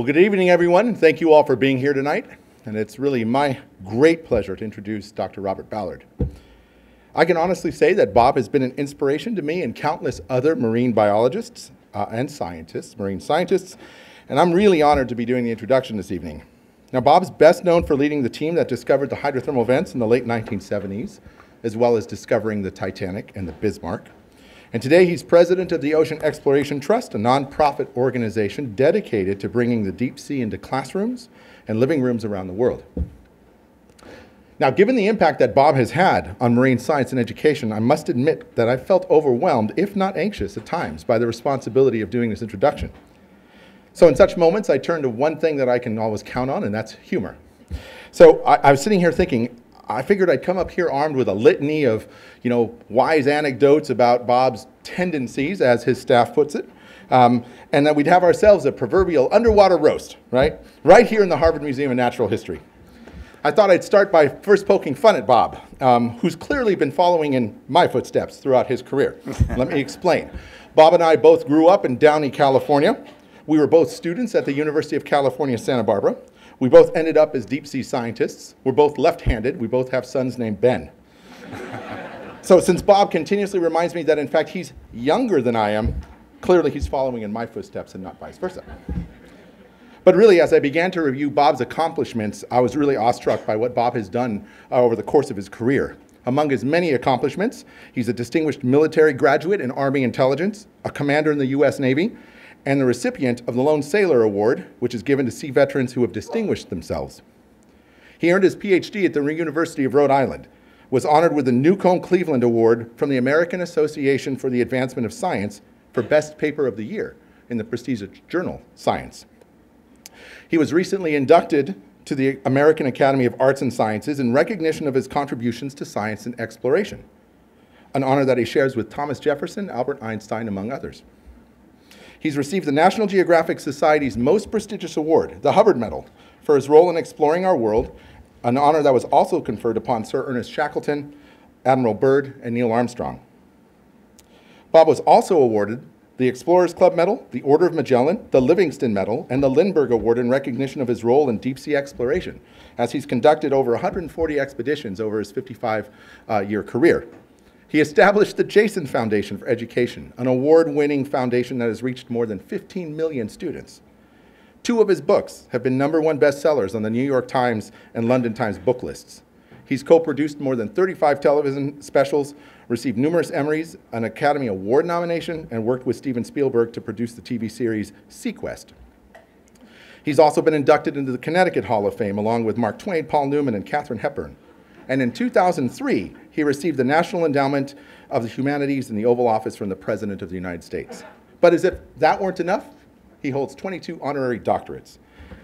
Well, good evening, everyone. Thank you all for being here tonight. And it's really my great pleasure to introduce Dr. Robert Ballard. I can honestly say that Bob has been an inspiration to me and countless other marine biologists uh, and scientists, marine scientists, and I'm really honored to be doing the introduction this evening. Now, Bob's best known for leading the team that discovered the hydrothermal vents in the late 1970s, as well as discovering the Titanic and the Bismarck. And today he's president of the Ocean Exploration Trust, a nonprofit organization dedicated to bringing the deep sea into classrooms and living rooms around the world. Now, given the impact that Bob has had on marine science and education, I must admit that I felt overwhelmed, if not anxious at times, by the responsibility of doing this introduction. So in such moments, I turn to one thing that I can always count on, and that's humor. So I, I was sitting here thinking, I figured I'd come up here armed with a litany of, you know, wise anecdotes about Bob's tendencies, as his staff puts it, um, and that we'd have ourselves a proverbial underwater roast, right? Right here in the Harvard Museum of Natural History. I thought I'd start by first poking fun at Bob, um, who's clearly been following in my footsteps throughout his career. Let me explain. Bob and I both grew up in Downey, California. We were both students at the University of California, Santa Barbara. We both ended up as deep sea scientists. We're both left handed. We both have sons named Ben. so, since Bob continuously reminds me that, in fact, he's younger than I am, clearly he's following in my footsteps and not vice versa. But really, as I began to review Bob's accomplishments, I was really awestruck by what Bob has done uh, over the course of his career. Among his many accomplishments, he's a distinguished military graduate in Army intelligence, a commander in the U.S. Navy, and the recipient of the Lone Sailor Award, which is given to sea veterans who have distinguished themselves. He earned his PhD at the University of Rhode Island, was honored with the Newcomb Cleveland Award from the American Association for the Advancement of Science for Best Paper of the Year in the prestigious journal Science. He was recently inducted to the American Academy of Arts and Sciences in recognition of his contributions to science and exploration, an honor that he shares with Thomas Jefferson, Albert Einstein, among others. He's received the National Geographic Society's most prestigious award, the Hubbard Medal, for his role in exploring our world, an honor that was also conferred upon Sir Ernest Shackleton, Admiral Byrd, and Neil Armstrong. Bob was also awarded the Explorers Club Medal, the Order of Magellan, the Livingston Medal, and the Lindbergh Award in recognition of his role in deep sea exploration, as he's conducted over 140 expeditions over his 55 uh, year career. He established the Jason Foundation for Education, an award winning foundation that has reached more than 15 million students. Two of his books have been number one bestsellers on the New York Times and London Times book lists. He's co produced more than 35 television specials, received numerous Emmys, an Academy Award nomination, and worked with Steven Spielberg to produce the TV series seaQuest. He's also been inducted into the Connecticut Hall of Fame along with Mark Twain, Paul Newman, and Katharine Hepburn. And in 2003, he received the National Endowment of the Humanities in the Oval Office from the President of the United States. But as if that weren't enough, he holds 22 honorary doctorates.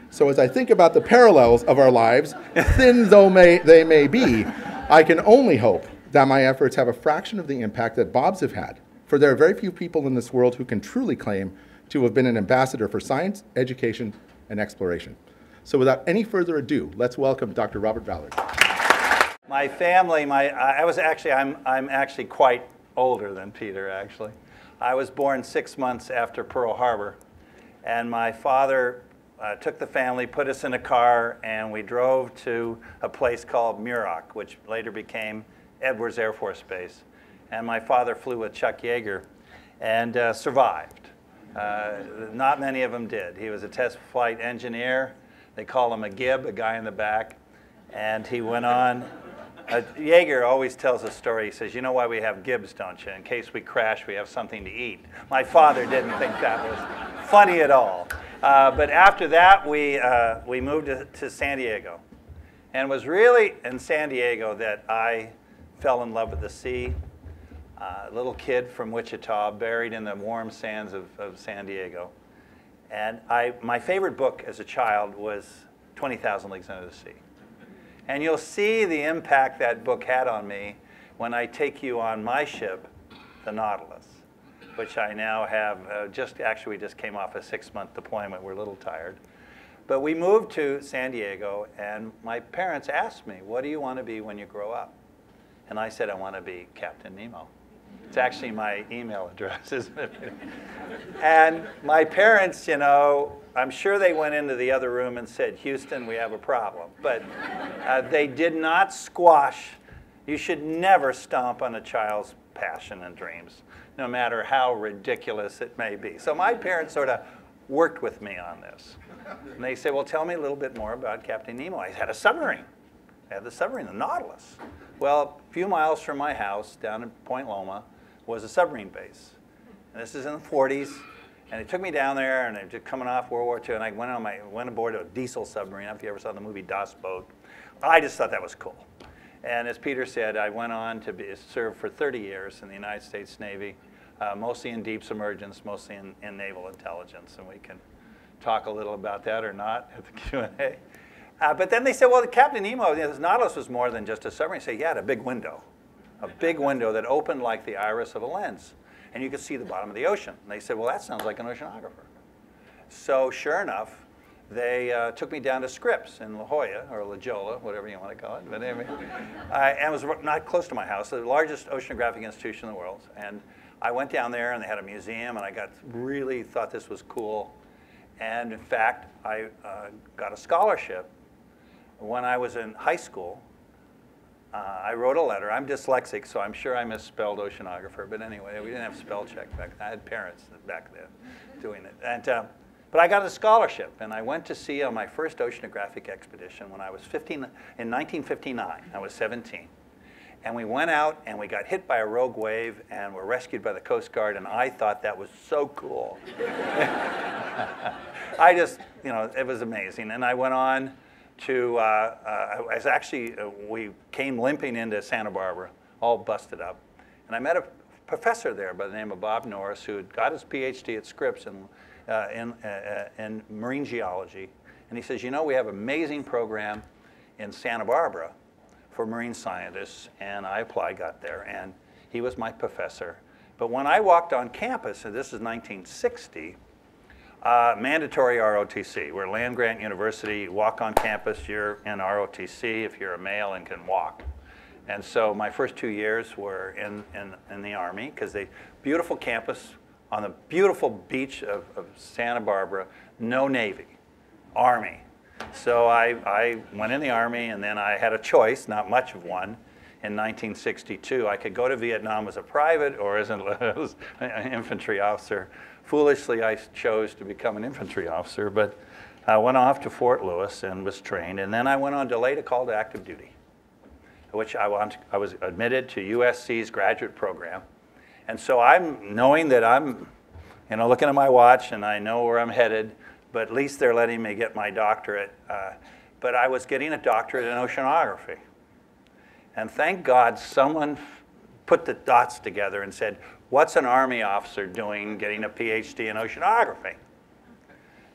So as I think about the parallels of our lives, thin though may, they may be, I can only hope that my efforts have a fraction of the impact that Bob's have had. For there are very few people in this world who can truly claim to have been an ambassador for science, education, and exploration. So without any further ado, let's welcome Dr. Robert Ballard. My family, my, I was actually, I'm, I'm actually quite older than Peter, actually. I was born six months after Pearl Harbor, and my father uh, took the family, put us in a car, and we drove to a place called Muroc, which later became Edwards Air Force Base. And my father flew with Chuck Yeager and uh, survived. Uh, not many of them did. He was a test flight engineer. They call him a Gib, a guy in the back. And he went on. Uh, Yeager always tells a story. He says, You know why we have Gibs, don't you? In case we crash, we have something to eat. My father didn't think that was funny at all. Uh, but after that, we, uh, we moved to, to San Diego. And it was really in San Diego that I fell in love with the sea. Uh, little kid from Wichita, buried in the warm sands of, of San Diego. And I, my favorite book as a child was 20,000 Leagues Under the Sea. And you'll see the impact that book had on me when I take you on my ship, the Nautilus, which I now have uh, just, actually just came off a six month deployment. We're a little tired. But we moved to San Diego and my parents asked me, what do you want to be when you grow up? And I said, I want to be Captain Nemo. It's actually my email address, isn't it? and my parents, you know, I'm sure they went into the other room and said, Houston, we have a problem. But uh, they did not squash. You should never stomp on a child's passion and dreams, no matter how ridiculous it may be. So my parents sort of worked with me on this. And they said, well, tell me a little bit more about Captain Nemo. I had a submarine. I had the submarine, the Nautilus. Well, a few miles from my house down in Point Loma was a submarine base. And this is in the 40s. And they took me down there, and they were coming off World War II, and I went on my went aboard a diesel submarine. I don't know if you ever saw the movie Das Boot. I just thought that was cool. And as Peter said, I went on to be, serve for 30 years in the United States Navy, uh, mostly in deep submergence, mostly in, in naval intelligence, and we can talk a little about that or not at the Q&A. Uh, but then they said, well, Captain Nemo, you know, this Nautilus was more than just a submarine. They say, yeah, it had a big window, a big window that opened like the iris of a lens and you could see the bottom of the ocean. And they said, well, that sounds like an oceanographer. So sure enough, they uh, took me down to Scripps in La Jolla, or La Jolla, whatever you want to call it. But anyway, I, and was not close to my house, the largest oceanographic institution in the world. And I went down there, and they had a museum, and I got really thought this was cool. And in fact, I uh, got a scholarship when I was in high school uh, I wrote a letter. I'm dyslexic, so I'm sure I misspelled oceanographer. But anyway, we didn't have spell check back then. I had parents back then doing it. And, uh, but I got a scholarship, and I went to sea on my first oceanographic expedition when I was 15, in 1959. I was 17. And we went out and we got hit by a rogue wave and were rescued by the Coast Guard, and I thought that was so cool. I just, you know, it was amazing. And I went on to, uh, uh, I was actually, uh, we came limping into Santa Barbara, all busted up. And I met a professor there by the name of Bob Norris who had got his PhD at Scripps in, uh, in, uh, in marine geology. And he says, you know, we have an amazing program in Santa Barbara for marine scientists. And I applied, got there, and he was my professor. But when I walked on campus, and this is 1960, uh, mandatory ROTC. We're land grant university. walk on campus, you're in ROTC if you're a male and can walk. And so my first two years were in, in, in the Army because they, beautiful campus on the beautiful beach of, of Santa Barbara, no Navy, Army. So I, I went in the Army and then I had a choice, not much of one, in 1962. I could go to Vietnam as a private or as an infantry officer Foolishly, I chose to become an infantry officer, but I went off to Fort Lewis and was trained, and then I went on delayed a call to active duty, which I, want, I was admitted to USC's graduate program. And so I'm knowing that I'm, you know, looking at my watch and I know where I'm headed, but at least they're letting me get my doctorate. Uh, but I was getting a doctorate in oceanography. And thank God someone put the dots together and said, what's an Army officer doing getting a PhD in oceanography?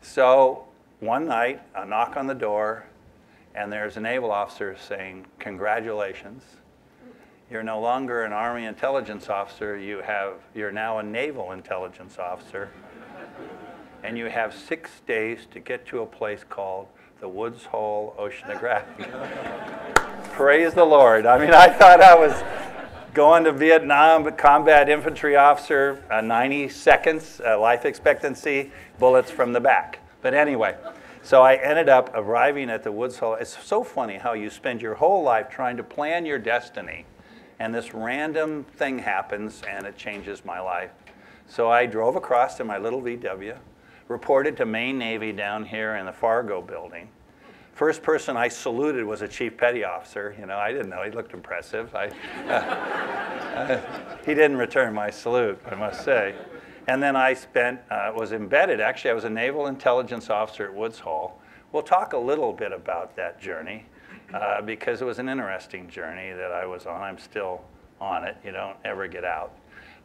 So one night, a knock on the door, and there's a naval officer saying, congratulations. You're no longer an Army intelligence officer, you have, you're now a naval intelligence officer. and you have six days to get to a place called the Woods Hole Oceanographic. Praise the Lord. I mean, I thought I was going to Vietnam, combat infantry officer, uh, 90 seconds uh, life expectancy, bullets from the back. But anyway, so I ended up arriving at the Woods Hole. It's so funny how you spend your whole life trying to plan your destiny, and this random thing happens and it changes my life. So I drove across to my little VW, reported to Maine Navy down here in the Fargo building, First person I saluted was a chief petty officer. You know, I didn't know. He looked impressive. I, uh, uh, he didn't return my salute, I must say. And then I spent, uh, was embedded, actually I was a naval intelligence officer at Woods Hole. We'll talk a little bit about that journey uh, because it was an interesting journey that I was on. I'm still on it. You don't ever get out.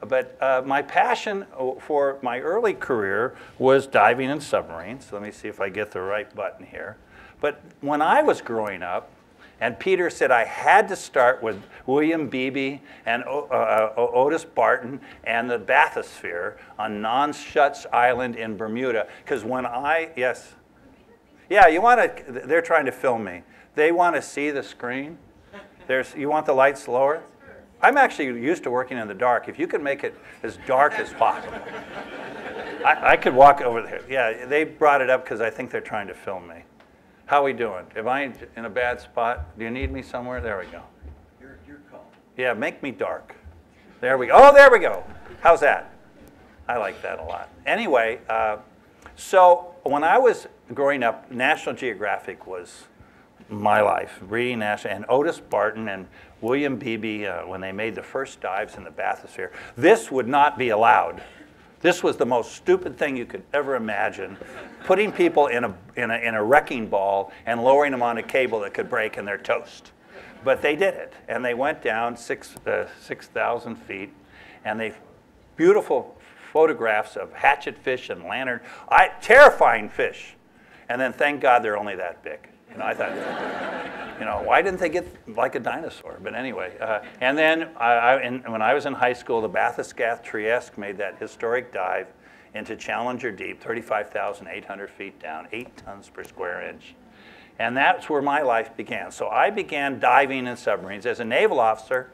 But uh, my passion for my early career was diving in submarines. Let me see if I get the right button here. But when I was growing up, and Peter said I had to start with William Beebe and uh, uh, Otis Barton and the bathysphere on Nonsuch Island in Bermuda. Because when I, yes, yeah, you want to, they're trying to film me. They want to see the screen. There's, you want the lights lower? I'm actually used to working in the dark. If you could make it as dark as possible, I, I could walk over there. Yeah, they brought it up because I think they're trying to film me. How we doing? Am I in a bad spot? Do you need me somewhere? There we go. Your, your call. Yeah, make me dark. There we go. Oh, there we go. How's that? I like that a lot. Anyway, uh, so when I was growing up, National Geographic was my life, reading National, and Otis Barton and William Beebe, uh, when they made the first dives in the bathysphere, this would not be allowed. This was the most stupid thing you could ever imagine, putting people in a, in a, in a wrecking ball and lowering them on a cable that could break and they're toast. But they did it, and they went down six, uh, 6,000 feet, and they, beautiful photographs of hatchet fish and lantern, I, terrifying fish. And then thank God they're only that big. You know, I thought, you know, why didn't they get like a dinosaur? But anyway, uh, and then I, I, in, when I was in high school, the Bathyscaphe Trieste made that historic dive into Challenger Deep, 35,800 feet down, eight tons per square inch. And that's where my life began. So I began diving in submarines. As a naval officer,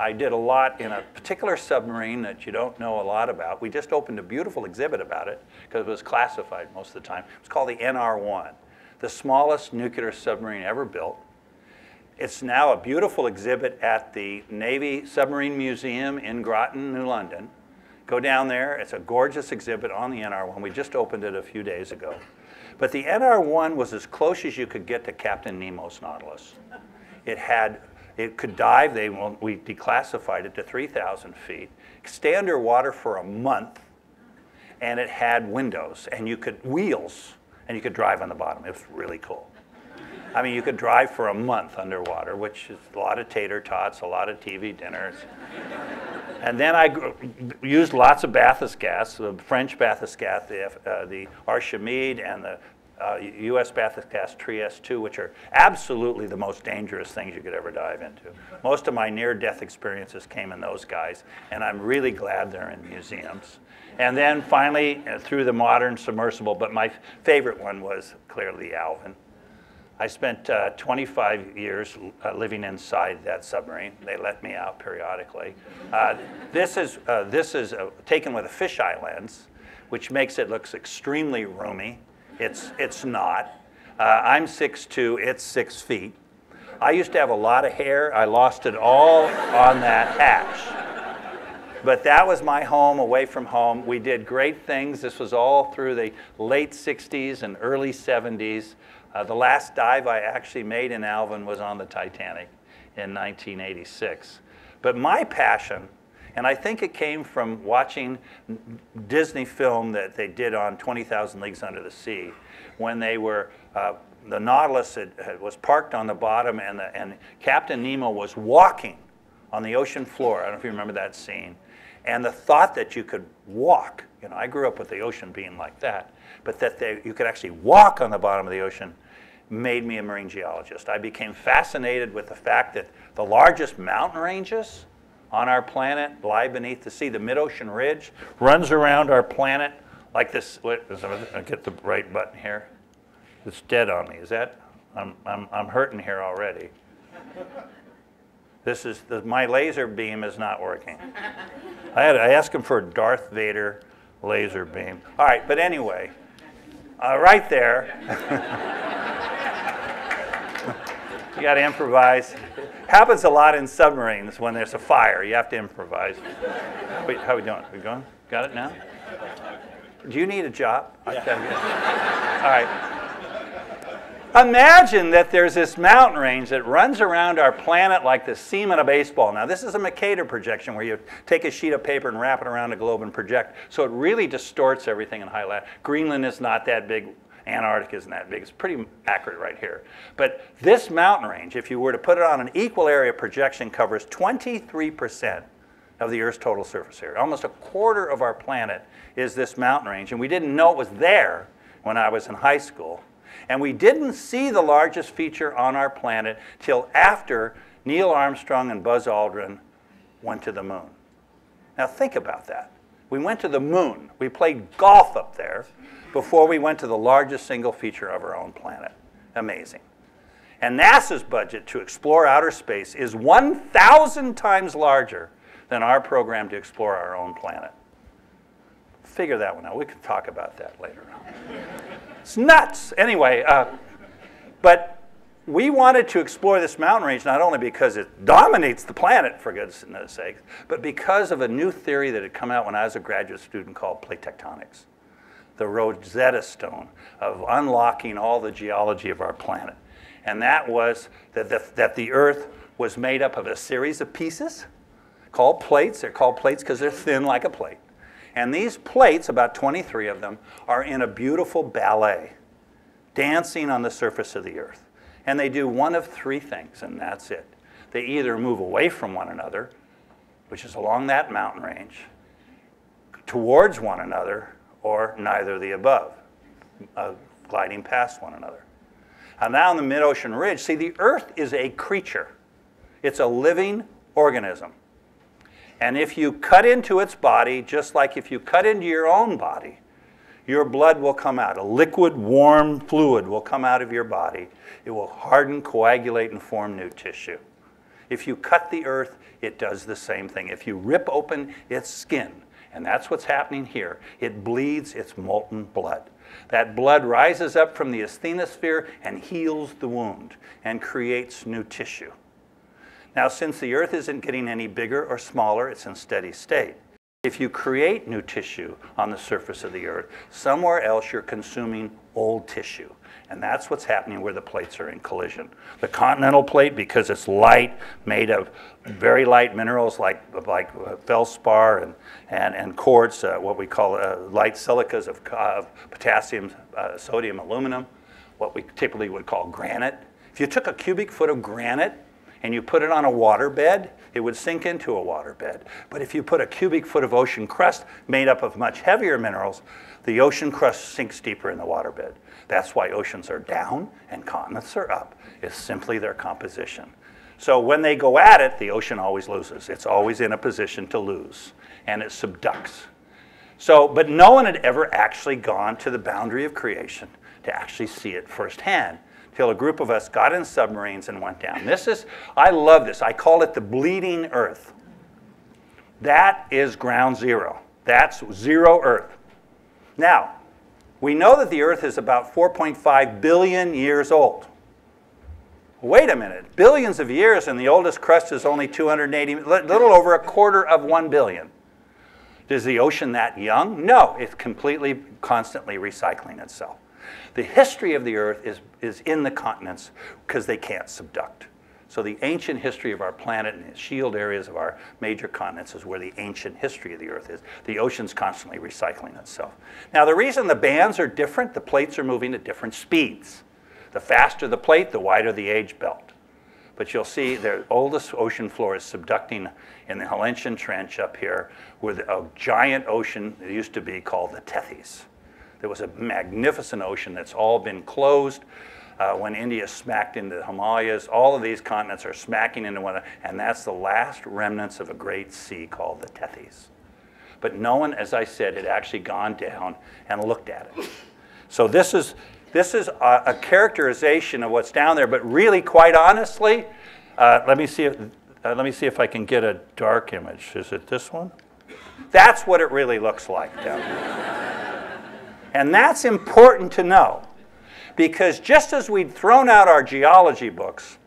I did a lot in a particular submarine that you don't know a lot about. We just opened a beautiful exhibit about it because it was classified most of the time. It's called the NR-1 the smallest nuclear submarine ever built. It's now a beautiful exhibit at the Navy Submarine Museum in Groton, New London. Go down there. It's a gorgeous exhibit on the NR-1. We just opened it a few days ago. But the NR-1 was as close as you could get to Captain Nemo's Nautilus. It had, it could dive. They, we declassified it to 3,000 feet. Stay underwater for a month, and it had windows, and you could wheels and you could drive on the bottom. It was really cool. I mean, you could drive for a month underwater, which is a lot of tater tots, a lot of TV dinners. and then I used lots of bathyscaphe, the French bathyscaphe, the, uh, the Archimede, and the uh, U.S. bathyscaphe Trieste 2, which are absolutely the most dangerous things you could ever dive into. Most of my near-death experiences came in those guys, and I'm really glad they're in museums. And then finally, uh, through the modern submersible, but my favorite one was clearly Alvin. I spent uh, 25 years uh, living inside that submarine. They let me out periodically. Uh, this is, uh, this is uh, taken with a fisheye lens, which makes it look extremely roomy. It's, it's not. I'm 6'2", it's 6 feet. I used to have a lot of hair. I lost it all on that hatch. But that was my home away from home. We did great things. This was all through the late 60s and early 70s. Uh, the last dive I actually made in Alvin was on the Titanic in 1986. But my passion, and I think it came from watching Disney film that they did on 20,000 Leagues Under the Sea, when they were, uh, the Nautilus had, had, was parked on the bottom and, the, and Captain Nemo was walking on the ocean floor. I don't know if you remember that scene. And the thought that you could walk, you know, I grew up with the ocean being like that, but that they, you could actually walk on the bottom of the ocean made me a marine geologist. I became fascinated with the fact that the largest mountain ranges on our planet lie beneath the sea. The mid-ocean ridge runs around our planet like this. Wait, I get the right button here. It's dead on me. Is that? I'm, I'm, I'm hurting here already. This is, the, my laser beam is not working. I, had, I asked him for a Darth Vader laser beam. All right, but anyway, uh, right there. you got to improvise. Happens a lot in submarines when there's a fire. You have to improvise. Wait, how are we doing? We going? Got it now? Do you need a job? Yeah. All right. Imagine that there's this mountain range that runs around our planet like the seam in a baseball. Now, this is a Mercator projection where you take a sheet of paper and wrap it around a globe and project. So it really distorts everything in high lat. Greenland is not that big. Antarctica isn't that big. It's pretty accurate right here. But this mountain range, if you were to put it on an equal area projection, covers 23% of the Earth's total surface area. Almost a quarter of our planet is this mountain range. And we didn't know it was there when I was in high school. And we didn't see the largest feature on our planet till after Neil Armstrong and Buzz Aldrin went to the moon. Now think about that. We went to the moon. We played golf up there before we went to the largest single feature of our own planet. Amazing. And NASA's budget to explore outer space is 1,000 times larger than our program to explore our own planet. Figure that one out. We can talk about that later on. It's nuts. Anyway, uh, but we wanted to explore this mountain range not only because it dominates the planet, for goodness sake, but because of a new theory that had come out when I was a graduate student called plate tectonics, the Rosetta Stone of unlocking all the geology of our planet. And that was that the, that the Earth was made up of a series of pieces called plates. They're called plates because they're thin like a plate. And these plates, about 23 of them, are in a beautiful ballet, dancing on the surface of the Earth. And they do one of three things, and that's it. They either move away from one another, which is along that mountain range, towards one another, or neither of the above, uh, gliding past one another. And now in the mid-ocean ridge, see, the Earth is a creature. It's a living organism. And if you cut into its body, just like if you cut into your own body, your blood will come out. A liquid, warm fluid will come out of your body. It will harden, coagulate, and form new tissue. If you cut the earth, it does the same thing. If you rip open its skin, and that's what's happening here, it bleeds its molten blood. That blood rises up from the asthenosphere and heals the wound and creates new tissue. Now, since the earth isn't getting any bigger or smaller, it's in steady state. If you create new tissue on the surface of the earth, somewhere else you're consuming old tissue. And that's what's happening where the plates are in collision. The continental plate, because it's light, made of very light minerals like, like feldspar and, and, and quartz, uh, what we call uh, light silicas of, of potassium, uh, sodium, aluminum, what we typically would call granite. If you took a cubic foot of granite and you put it on a water bed, it would sink into a water bed. But if you put a cubic foot of ocean crust made up of much heavier minerals, the ocean crust sinks deeper in the water bed. That's why oceans are down and continents are up. It's simply their composition. So when they go at it, the ocean always loses. It's always in a position to lose, and it subducts. So, but no one had ever actually gone to the boundary of creation to actually see it firsthand till a group of us got in submarines and went down. This is, I love this. I call it the bleeding earth. That is ground zero. That's zero earth. Now, we know that the earth is about 4.5 billion years old. Wait a minute, billions of years and the oldest crust is only 280, little over a quarter of 1 billion. Is the ocean that young? No, it's completely, constantly recycling itself. The history of the Earth is, is in the continents because they can't subduct. So the ancient history of our planet and the shield areas of our major continents is where the ancient history of the Earth is. The ocean's constantly recycling itself. Now the reason the bands are different, the plates are moving at different speeds. The faster the plate, the wider the age belt. But you'll see the oldest ocean floor is subducting in the Hellenic Trench up here, where a giant ocean that used to be called the Tethys. There was a magnificent ocean that's all been closed. Uh, when India smacked into the Himalayas, all of these continents are smacking into one another, and that's the last remnants of a great sea called the Tethys. But no one, as I said, had actually gone down and looked at it. So this is, this is a, a characterization of what's down there, but really, quite honestly, uh, let, me see if, uh, let me see if I can get a dark image. Is it this one? That's what it really looks like down there. And that's important to know because just as we'd thrown out our geology books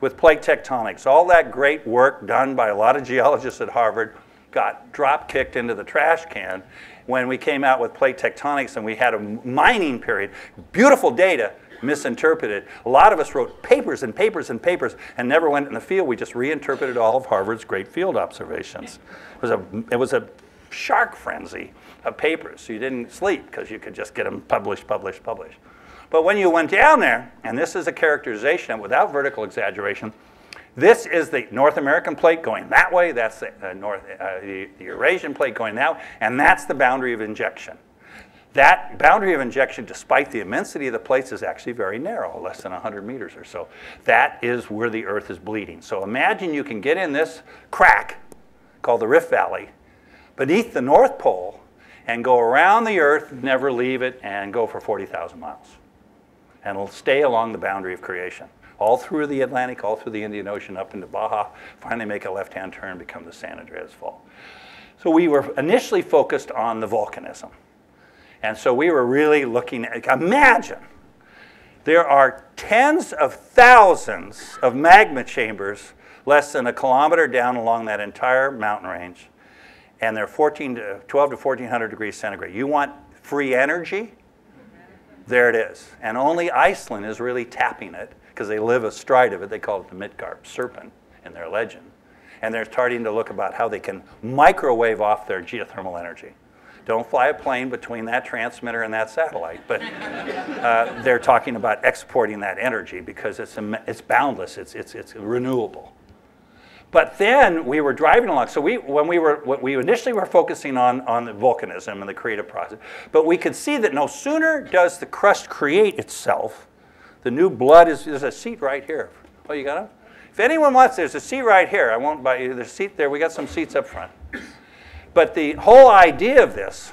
with plate tectonics, all that great work done by a lot of geologists at Harvard got drop kicked into the trash can when we came out with plate tectonics and we had a mining period. Beautiful data, misinterpreted. A lot of us wrote papers and papers and papers and never went in the field. We just reinterpreted all of Harvard's great field observations. It was a, it was a shark frenzy of papers. So you didn't sleep because you could just get them published, published, published. But when you went down there, and this is a characterization without vertical exaggeration, this is the North American plate going that way, that's the, uh, North, uh, the, the Eurasian plate going that way, and that's the boundary of injection. That boundary of injection, despite the immensity of the plates, is actually very narrow, less than 100 meters or so. That is where the Earth is bleeding. So imagine you can get in this crack called the Rift Valley beneath the North Pole and go around the Earth, never leave it, and go for 40,000 miles. And it'll stay along the boundary of creation. all through the Atlantic, all through the Indian Ocean, up into Baja, finally make a left-hand turn, become the San Andreas Fault. So we were initially focused on the volcanism. And so we were really looking at, imagine, there are tens of thousands of magma chambers less than a kilometer down along that entire mountain range. And they're 14 to 12 to 1400 degrees centigrade. You want free energy? There it is. And only Iceland is really tapping it because they live astride of it. They call it the Midgard serpent in their legend. And they're starting to look about how they can microwave off their geothermal energy. Don't fly a plane between that transmitter and that satellite, but uh, they're talking about exporting that energy because it's, it's boundless, it's, it's, it's renewable. But then we were driving along. So we, when we were, what we initially were focusing on, on the volcanism and the creative process, but we could see that no sooner does the crust create itself, the new blood is, there's a seat right here. Oh, you got it? If anyone wants, there's a seat right here. I won't buy you. A seat there. We got some seats up front. But the whole idea of this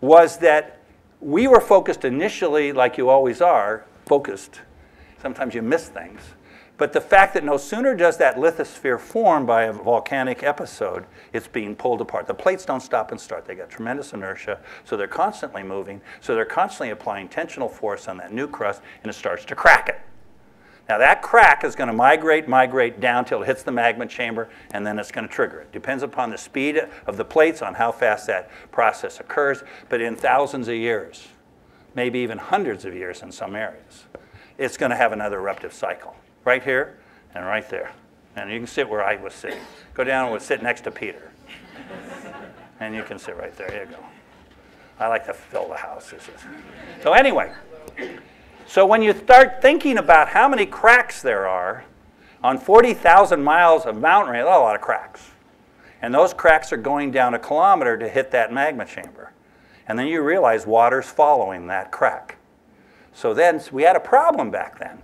was that we were focused initially, like you always are, focused. Sometimes you miss things. But the fact that no sooner does that lithosphere form by a volcanic episode, it's being pulled apart. The plates don't stop and start. They got tremendous inertia, so they're constantly moving. So they're constantly applying tensional force on that new crust, and it starts to crack it. Now that crack is going to migrate, migrate down till it hits the magma chamber, and then it's going to trigger it. Depends upon the speed of the plates on how fast that process occurs, but in thousands of years, maybe even hundreds of years in some areas, it's going to have another eruptive cycle right here and right there. And you can sit where I was sitting. Go down and sit next to Peter. And you can sit right there. Here you go. I like to fill the house. So anyway, so when you start thinking about how many cracks there are on 40,000 miles of mountain range, a lot of cracks. And those cracks are going down a kilometer to hit that magma chamber. And then you realize water's following that crack. So then we had a problem back then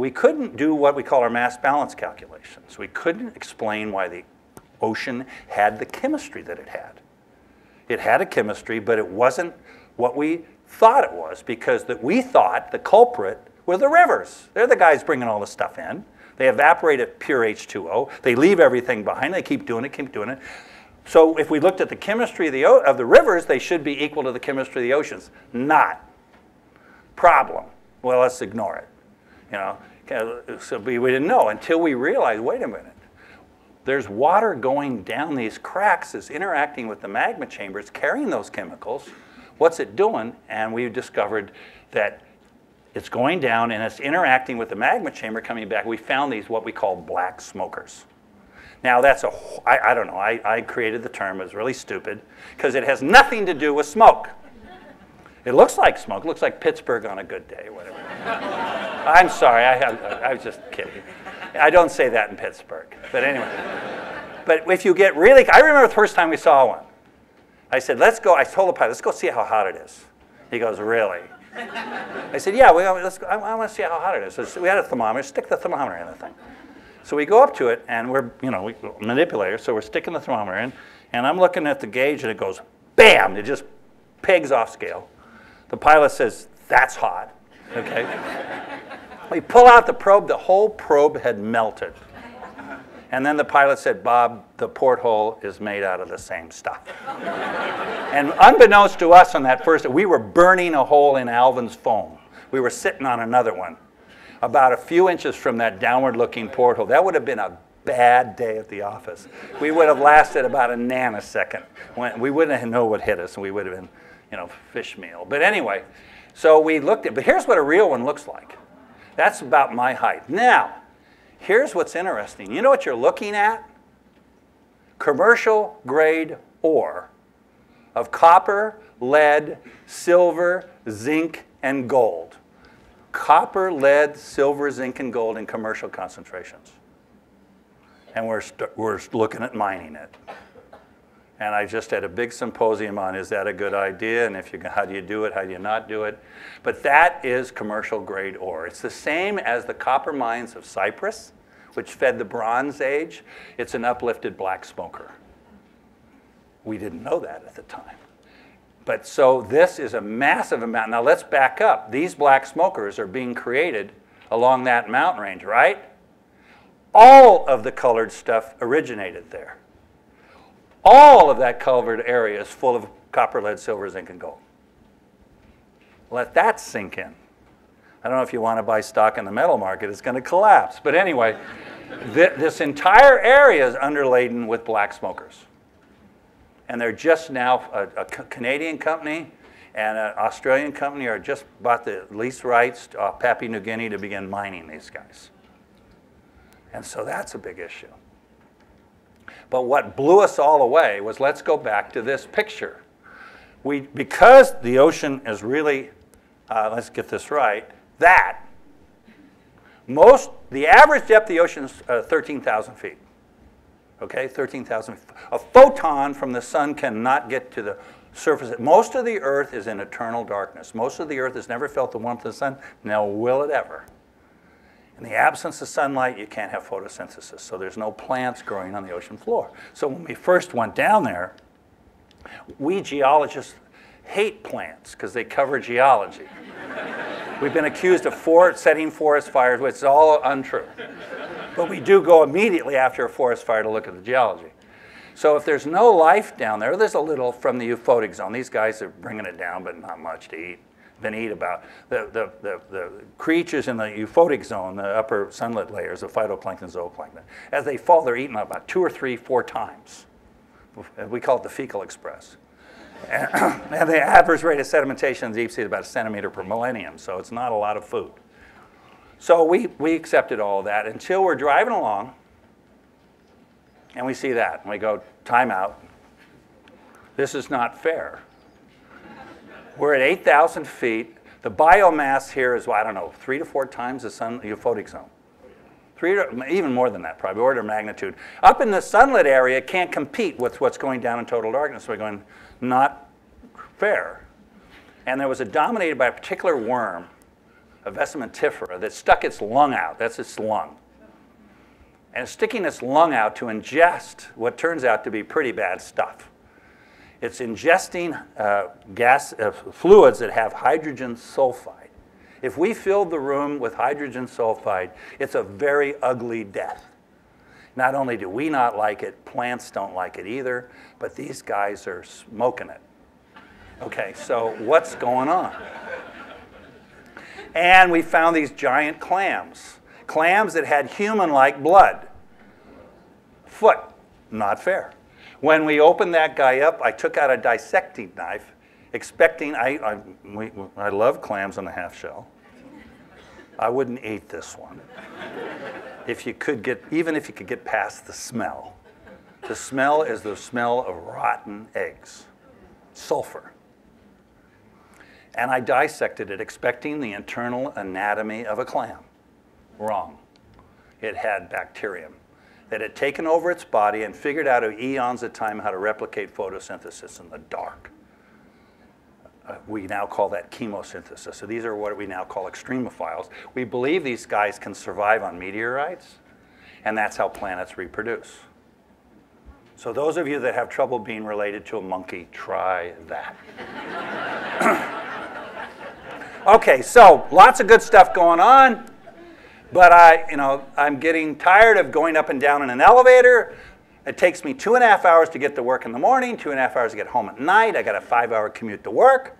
we couldn't do what we call our mass balance calculations. We couldn't explain why the ocean had the chemistry that it had. It had a chemistry, but it wasn't what we thought it was because that we thought the culprit were the rivers. They're the guys bringing all the stuff in. They evaporate at pure H2O. They leave everything behind. They keep doing it, keep doing it. So if we looked at the chemistry of the, of the rivers, they should be equal to the chemistry of the oceans. Not. Problem. Well, let's ignore it. You know, uh, so we didn't know until we realized, wait a minute, there's water going down these cracks, it's interacting with the magma chambers, carrying those chemicals. What's it doing? And we discovered that it's going down and it's interacting with the magma chamber coming back. We found these what we call black smokers. Now that's a, I, I don't know, I, I created the term, it was really stupid, because it has nothing to do with smoke. It looks like smoke, it looks like Pittsburgh on a good day, whatever. I'm sorry, I, have, I was just kidding. I don't say that in Pittsburgh, but anyway. But if you get really, I remember the first time we saw one. I said, let's go, I told the pilot, let's go see how hot it is. He goes, really? I said, yeah, we, let's go, I, I want to see how hot it is. So we had a thermometer, stick the thermometer in the thing. So we go up to it, and we're, you know, we, manipulators, so we're sticking the thermometer in, and I'm looking at the gauge, and it goes, bam, it just pegs off scale. The pilot says, that's hot, okay? we pull out the probe, the whole probe had melted. And then the pilot said, Bob, the porthole is made out of the same stuff. and unbeknownst to us on that first, we were burning a hole in Alvin's foam. We were sitting on another one, about a few inches from that downward looking porthole. That would have been a bad day at the office. We would have lasted about a nanosecond. We wouldn't known what hit us, and we would have been you know, fish meal. But anyway, so we looked at, but here's what a real one looks like. That's about my height. Now, here's what's interesting. You know what you're looking at? Commercial grade ore of copper, lead, silver, zinc, and gold. Copper, lead, silver, zinc, and gold in commercial concentrations. And we're, we're looking at mining it. And I just had a big symposium on is that a good idea? And if you, how do you do it? How do you not do it? But that is commercial grade ore. It's the same as the copper mines of Cyprus, which fed the Bronze Age. It's an uplifted black smoker. We didn't know that at the time. But so this is a massive amount. Now let's back up. These black smokers are being created along that mountain range, right? All of the colored stuff originated there. All of that colored area is full of copper, lead, silver, zinc, and gold. Let that sink in. I don't know if you want to buy stock in the metal market, it's going to collapse. But anyway, th this entire area is underladen with black smokers. And they're just now, a, Canadian company and an Australian company are just bought the lease rights off uh, Papua New Guinea to begin mining these guys. And so that's a big issue. But what blew us all away was let's go back to this picture. We, because the ocean is really, uh, let's get this right, that. Most, the average depth of the ocean is uh, 13,000 feet. Okay, 13,000. A photon from the sun cannot get to the surface. Most of the earth is in eternal darkness. Most of the earth has never felt the warmth of the sun. Now, will it ever? In the absence of sunlight, you can't have photosynthesis, so there's no plants growing on the ocean floor. So when we first went down there, we geologists hate plants because they cover geology. We've been accused of for setting forest fires, which is all untrue. But we do go immediately after a forest fire to look at the geology. So if there's no life down there, there's a little from the euphotic zone. These guys are bringing it down, but not much to eat than eat about. The, the, the, the, creatures in the euphotic zone, the upper sunlit layers of phytoplankton, zooplankton, as they fall, they're eaten about two or three, four times. We call it the fecal express. and the average rate of sedimentation in the deep sea is about a centimeter per millennium, so it's not a lot of food. So we, we accepted all of that until we're driving along and we see that. And we go, time out. This is not fair. We're at 8,000 feet. The biomass here is, well, I don't know, three to four times the sun euphotic zone. Three to, even more than that, probably order of magnitude. Up in the sunlit area, can't compete with what's going down in total darkness. We're going, not fair. And there was a dominated by a particular worm, a Vestimentifera, that stuck its lung out. That's its lung. And sticking its lung out to ingest what turns out to be pretty bad stuff. It's ingesting uh, gas uh, fluids that have hydrogen sulfide. If we filled the room with hydrogen sulfide, it's a very ugly death. Not only do we not like it, plants don't like it either, but these guys are smoking it. Okay, so what's going on? And we found these giant clams, clams that had human-like blood. Foot, not fair. When we opened that guy up, I took out a dissecting knife, expecting, I, I, we, I love clams on the half shell. I wouldn't eat this one. if you could get, even if you could get past the smell. The smell is the smell of rotten eggs, sulfur. And I dissected it expecting the internal anatomy of a clam. Wrong. It had bacterium that had taken over its body and figured out in eons of time how to replicate photosynthesis in the dark. Uh, we now call that chemosynthesis. So these are what we now call extremophiles. We believe these guys can survive on meteorites, and that's how planets reproduce. So those of you that have trouble being related to a monkey, try that. okay, so lots of good stuff going on. But I, you know, I'm getting tired of going up and down in an elevator. It takes me two and a half hours to get to work in the morning, two and a half hours to get home at night. I got a five hour commute to work.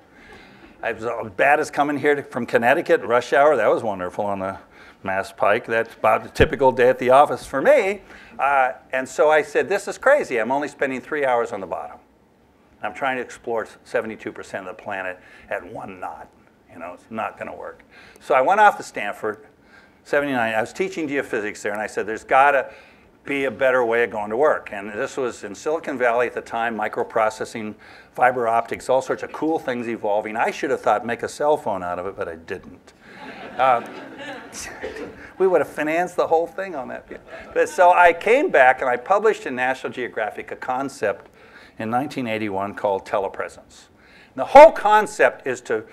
I was as bad as coming here to, from Connecticut, rush hour. That was wonderful on the Mass Pike. That's about a typical day at the office for me. Uh, and so I said, this is crazy. I'm only spending three hours on the bottom. I'm trying to explore 72% of the planet at one knot. You know, it's not going to work. So I went off to Stanford, 79. I was teaching geophysics there, and I said, there's got to be a better way of going to work. And this was in Silicon Valley at the time, microprocessing, fiber optics, all sorts of cool things evolving. I should have thought make a cell phone out of it, but I didn't. Uh, we would have financed the whole thing on that. But so I came back and I published in National Geographic a concept in 1981 called telepresence. The whole concept is to,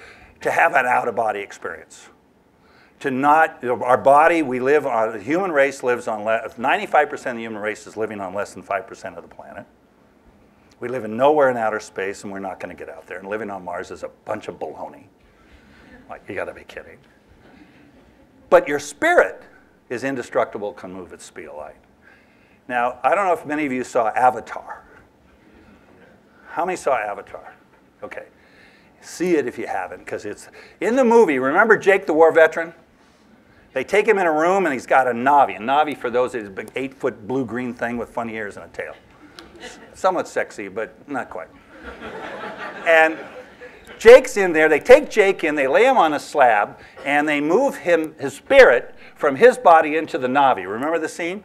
to have an out-of-body experience to not, our body, we live on, the human race lives on, 95% of the human race is living on less than 5% of the planet. We live in nowhere in outer space and we're not going to get out there. And living on Mars is a bunch of baloney. Like, you got to be kidding. But your spirit is indestructible, can move at speed of light. Now, I don't know if many of you saw Avatar. How many saw Avatar? Okay. See it if you haven't, because it's in the movie. Remember Jake the war veteran? They take him in a room and he's got a Na'vi. A Na'vi, for those, is a big eight foot blue green thing with funny ears and a tail. Somewhat sexy, but not quite. And Jake's in there. They take Jake in, they lay him on a slab, and they move him, his spirit, from his body into the Na'vi. Remember the scene?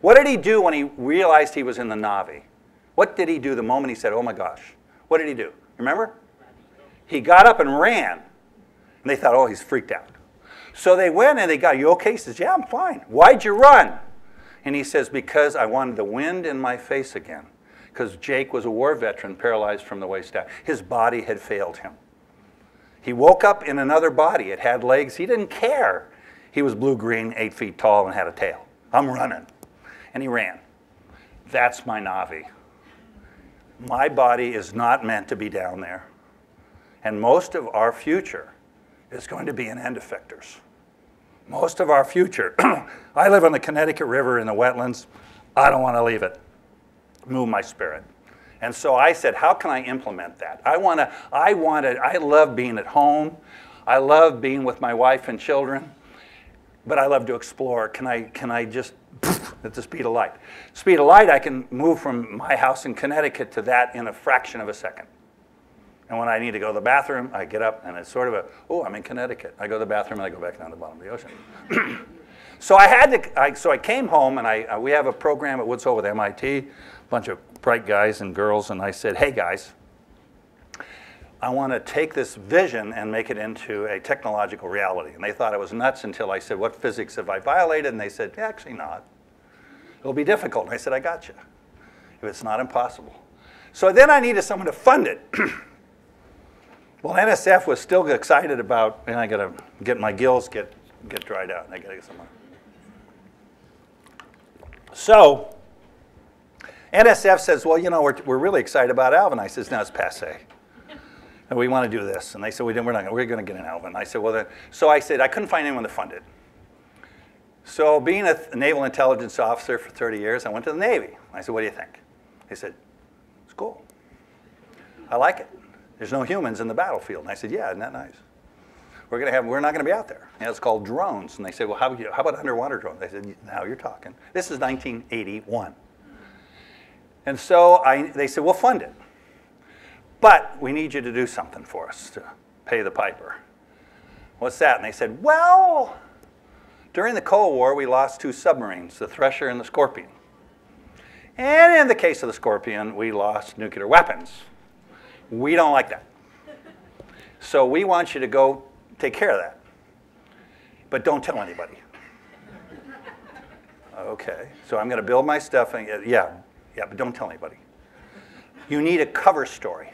What did he do when he realized he was in the Na'vi? What did he do the moment he said, oh my gosh? What did he do? Remember? He got up and ran. And they thought, oh, he's freaked out. So they went and they got, you okay? He says, yeah, I'm fine. Why'd you run? And he says, because I wanted the wind in my face again. Because Jake was a war veteran, paralyzed from the waist down. His body had failed him. He woke up in another body. It had legs. He didn't care. He was blue green, eight feet tall, and had a tail. I'm running. And he ran. That's my Na'vi. My body is not meant to be down there. And most of our future is going to be in end effectors. Most of our future. I live on the Connecticut River in the wetlands. I don't want to leave it. Move my spirit. And so I said, how can I implement that? I want to, I wanted, I love being at home. I love being with my wife and children, but I love to explore. Can I, can I just, at the speed of light? Speed of light, I can move from my house in Connecticut to that in a fraction of a second. And when I need to go to the bathroom, I get up and it's sort of a, oh, I'm in Connecticut. I go to the bathroom and I go back down to the bottom of the ocean. so I had to, I, so I came home and I, uh, we have a program at Woods Hole with MIT, a bunch of bright guys and girls, and I said, hey guys, I want to take this vision and make it into a technological reality. And they thought it was nuts until I said, what physics have I violated? And they said, yeah, actually not. It'll be difficult. And I said, I got you. If it's not impossible. So then I needed someone to fund it. Well, NSF was still excited about, and I got to get my gills get, get dried out, and I got to get some. So, NSF says, well, you know, we're, we're really excited about Alvin. I says, no, it's passe. And we want to do this. And they said, we we're not we're going to get an Alvin. I said, well, then, so I said, I couldn't find anyone to fund it. So being a naval intelligence officer for 30 years, I went to the Navy. I said, what do you think? They said, it's cool. I like it. There's no humans in the battlefield. And I said, yeah, isn't that nice? We're, gonna have, we're not going to be out there. And it's called drones. And they said, well, how, how about underwater drones? I said, now you're talking. This is 1981. And so I, they said, we'll fund it. But we need you to do something for us to pay the piper. What's that? And they said, well, during the Cold War, we lost two submarines, the Thresher and the Scorpion. And in the case of the Scorpion, we lost nuclear weapons. We don't like that. So we want you to go take care of that. But don't tell anybody. Okay, so I'm going to build my stuff. And, yeah, yeah, but don't tell anybody. You need a cover story.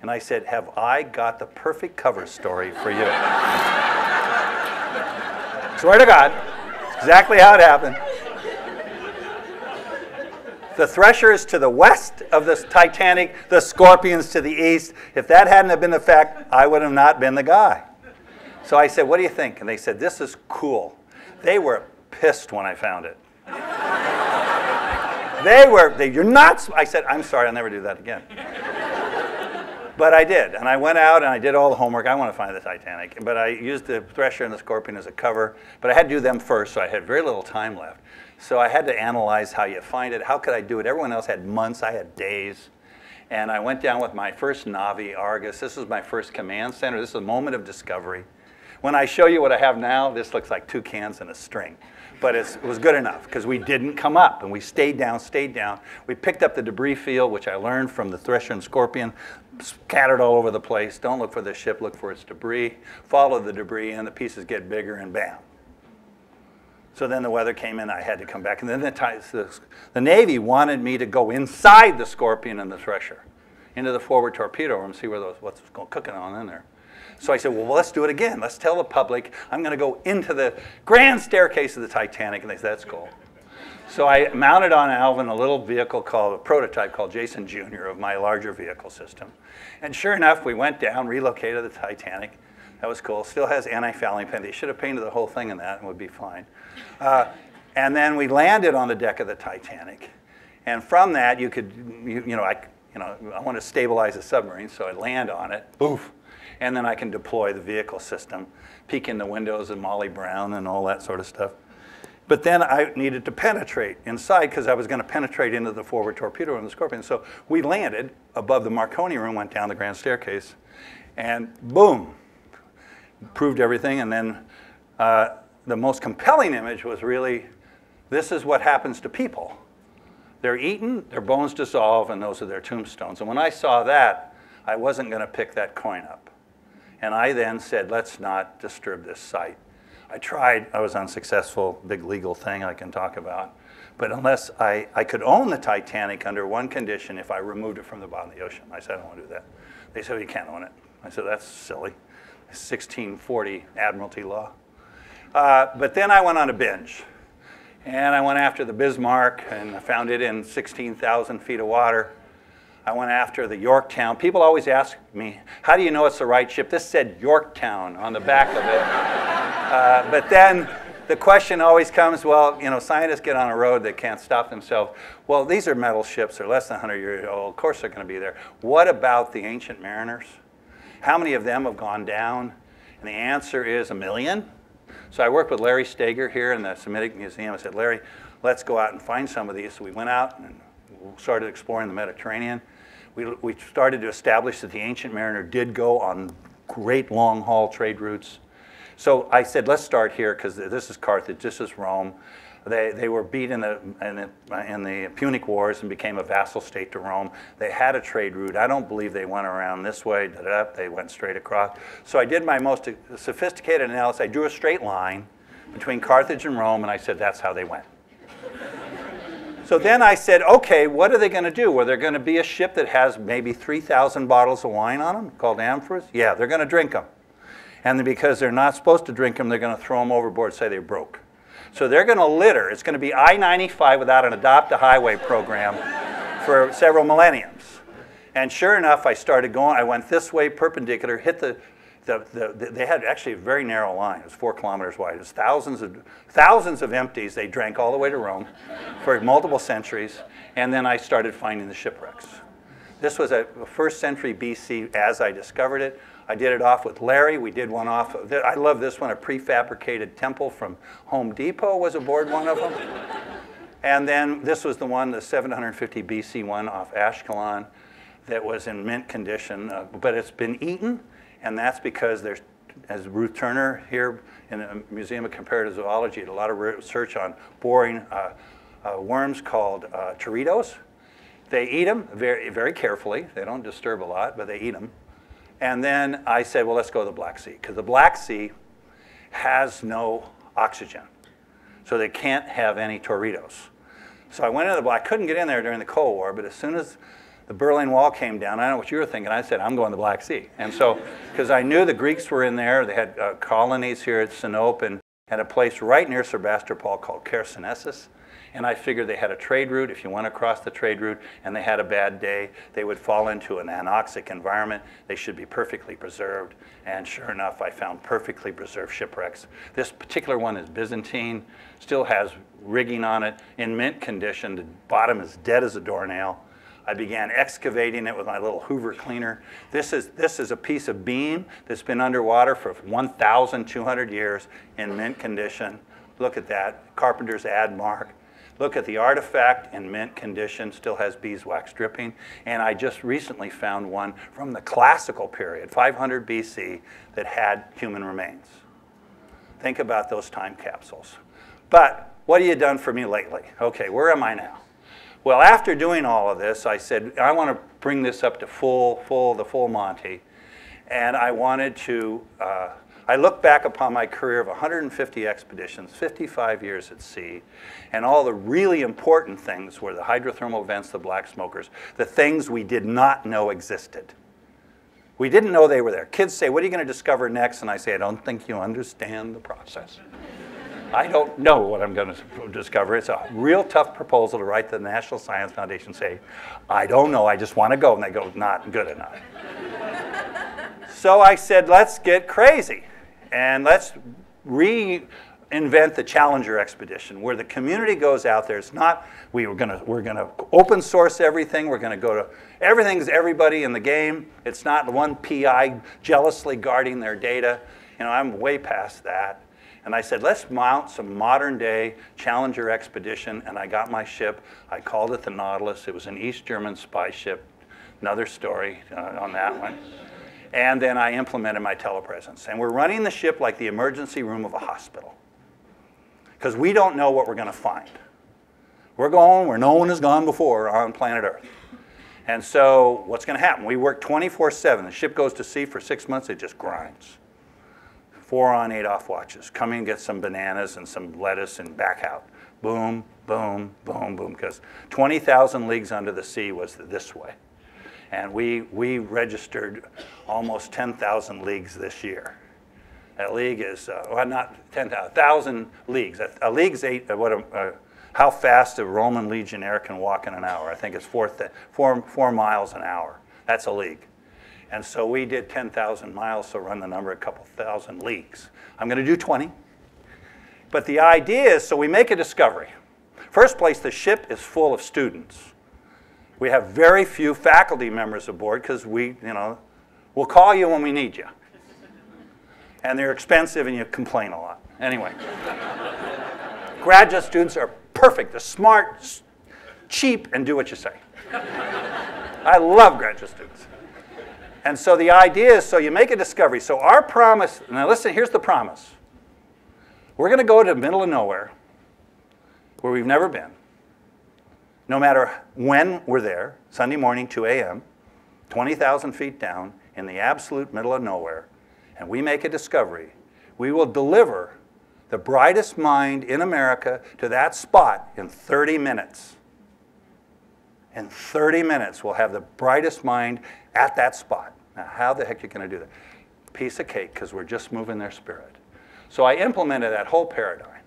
And I said, Have I got the perfect cover story for you? Swear to God, exactly how it happened. The Thresher is to the west of the Titanic, the Scorpion's to the east. If that hadn't have been the fact, I would have not been the guy. So I said, What do you think? And they said, This is cool. They were pissed when I found it. they were, they, you're nuts. I said, I'm sorry, I'll never do that again. but I did. And I went out and I did all the homework. I want to find the Titanic. But I used the Thresher and the Scorpion as a cover. But I had to do them first, so I had very little time left. So I had to analyze how you find it. How could I do it? Everyone else had months. I had days. And I went down with my first Na'vi, Argus. This was my first command center. This is a moment of discovery. When I show you what I have now, this looks like two cans and a string. But it was good enough because we didn't come up and we stayed down, stayed down. We picked up the debris field, which I learned from the Thresher and Scorpion, scattered all over the place. Don't look for the ship, look for its debris. Follow the debris and the pieces get bigger and bam, so then the weather came in, I had to come back. And then the, the, Navy wanted me to go inside the Scorpion and the Thresher, into the forward torpedo room, see where those, what's cooking on in there. So I said, well, let's do it again. Let's tell the public I'm going to go into the grand staircase of the Titanic. And they said, that's cool. So I mounted on Alvin a little vehicle called, a prototype called Jason Jr. of my larger vehicle system. And sure enough, we went down, relocated the Titanic, That was cool. Still has anti-fouling paint. They should have painted the whole thing in that and would be fine. Uh, and then we landed on the deck of the Titanic. And from that, you could, you, you know, I, you know, I want to stabilize the submarine, so I land on it, boof, and then I can deploy the vehicle system, peek in the windows of Molly Brown and all that sort of stuff. But then I needed to penetrate inside because I was going to penetrate into the forward torpedo room of the Scorpion. So we landed above the Marconi room, went down the grand staircase, and boom, proved everything. And then uh, the most compelling image was really this is what happens to people. They're eaten, their bones dissolve, and those are their tombstones. And when I saw that, I wasn't going to pick that coin up. And I then said, let's not disturb this site. I tried, I was unsuccessful, big legal thing I can talk about. But unless I, I could own the Titanic under one condition if I removed it from the bottom of the ocean. I said, I don't want to do that. They said, well, you can't own it. I said, that's silly. 1640 Admiralty law. Uh, but then I went on a binge. And I went after the Bismarck and I found it in 16,000 feet of water. I went after the Yorktown. People always ask me, how do you know it's the right ship? This said Yorktown on the back of it. uh, but then the question always comes, well, you know, scientists get on a road, they can't stop themselves. Well, these are metal ships, they're less than 100 years old. Of course they're going to be there. What about the ancient mariners? How many of them have gone down? And the answer is a million. So I worked with Larry Stager here in the Semitic Museum. I said, Larry, let's go out and find some of these. So we went out and started exploring the Mediterranean. We, we started to establish that the ancient mariner did go on great long haul trade routes. So I said, let's start here because this is Carthage, this is Rome. They, they were beat in the, in, the, in the Punic Wars and became a vassal state to Rome. They had a trade route. I don't believe they went around this way, da -da, they went straight across. So I did my most sophisticated analysis. I drew a straight line between Carthage and Rome, and I said that's how they went. so then I said, okay, what are they going to do? Well, they're going to be a ship that has maybe 3,000 bottles of wine on them called amphoras. Yeah, they're going to drink them. And because they're not supposed to drink them, they're going to throw them overboard, say they broke. So they're going to litter. It's going to be I 95 without an adopt a highway program for several millenniums. And sure enough, I started going, I went this way perpendicular, hit the, the, the, they had actually a very narrow line. It was four kilometers wide. It was thousands of, thousands of empties. They drank all the way to Rome for multiple centuries. And then I started finding the shipwrecks. This was a first century BC as I discovered it. I did it off with Larry. We did one off. I love this one. A prefabricated temple from Home Depot was aboard one of them. and then this was the one, the 750 BC one off Ashkelon that was in mint condition, uh, but it's been eaten, and that's because there's, as Ruth Turner here in the Museum of Comparative Zoology, did a lot of research on boring uh, uh, worms called uh, teredos. They eat them very, very carefully. They don't disturb a lot, but they eat them. And then I said, well, let's go to the Black Sea, because the Black Sea has no oxygen. So they can't have any teredos. So I went into the Black, I couldn't get in there during the Cold War, but as soon as the Berlin Wall came down, I don't know what you were thinking, I said, I'm going to the Black Sea. And so, because I knew the Greeks were in there, they had uh, colonies here at Sinope and had a place right near Sebastopol called Chersonesus. And I figured they had a trade route. If you went across the trade route and they had a bad day, they would fall into an anoxic environment. They should be perfectly preserved. And sure enough, I found perfectly preserved shipwrecks. This particular one is Byzantine, still has rigging on it, in mint condition. The bottom is dead as a doornail. I began excavating it with my little Hoover cleaner. This is, this is a piece of beam that's been underwater for 1,200 years in mint condition. Look at that, carpenter's adze mark. Look at the artifact in mint condition, still has beeswax dripping. And I just recently found one from the classical period, 500 BC, that had human remains. Think about those time capsules. But what have you done for me lately? Okay, where am I now? Well, after doing all of this, I said, I want to bring this up to full, full, the full Monty. And I wanted to uh, I look back upon my career of 150 expeditions, 55 years at sea, and all the really important things were the hydrothermal vents, the black smokers, the things we did not know existed. We didn't know they were there. Kids say, What are you going to discover next? And I say, I don't think you understand the process. I don't know what I'm going to discover. It's a real tough proposal to write to the National Science Foundation say, I don't know, I just want to go. And they go, Not good enough. So I said, let's get crazy and let's reinvent the Challenger expedition where the community goes out there. It's not, we were gonna, we're gonna open source everything. We're gonna go to, everything's everybody in the game. It's not one PI jealously guarding their data. You know, I'm way past that. And I said, let's mount some modern day Challenger expedition. And I got my ship. I called it the Nautilus. It was an East German spy ship. Another story uh, on that one. And then I implemented my telepresence. And we're running the ship like the emergency room of a hospital. Because we don't know what we're going to find. We're going where no one has gone before on planet Earth. And so what's going to happen? We work 24-7. The ship goes to sea for six months. It just grinds four on, eight off watches. Come in, get some bananas and some lettuce and back out. Boom, boom, boom, boom, because 20,000 leagues under the sea was this way. And we, we registered almost 10,000 leagues this year. A league is, uh, well, not 10,000, 1,000 leagues. A, a league is eight, uh, what a, uh, how fast a Roman legionnaire can walk in an hour. I think it's four miles an hour. That's a league. And so we did 10,000 miles, so run the number a couple thousand leagues. I'm going to do 20. But the idea is, so we make a discovery. First place, the ship is full of students. We have very few faculty members aboard because we, you know, we'll call you when we need you. And they're expensive and you complain a lot. Anyway, graduate students are perfect. They're smart, cheap, and do what you say. I love graduate students. And so the idea is so you make a discovery. So our promise, now listen, here's the promise. We're going to go to the middle of nowhere where we've never been. No matter when we're there, Sunday morning, 2 a.m., 20,000 feet down in the absolute middle of nowhere, and we make a discovery, we will deliver the brightest mind in America to that spot in 30 minutes. In 30 minutes, we'll have the brightest mind at that spot. Now, how the heck are you going to do that? Piece of cake, because we're just moving their spirit. So I implemented that whole paradigm.